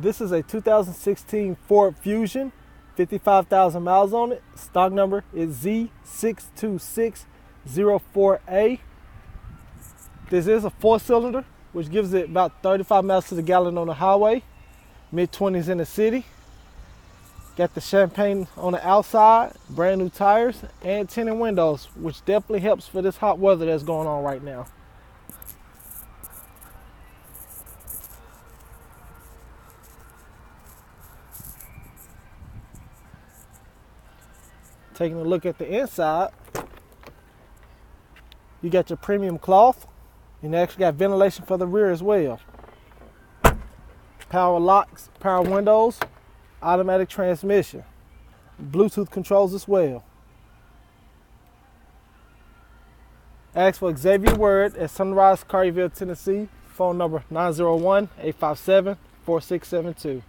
This is a 2016 Ford Fusion, 55,000 miles on it. Stock number is Z62604A. This is a four cylinder, which gives it about 35 miles to the gallon on the highway, mid 20s in the city. Got the champagne on the outside, brand new tires, and tinted windows, which definitely helps for this hot weather that's going on right now. Taking a look at the inside, you got your premium cloth, and you actually got ventilation for the rear as well. Power locks, power windows, automatic transmission, Bluetooth controls as well. Ask for Xavier Word at Sunrise, Collierville, Tennessee. Phone number 901 857 4672.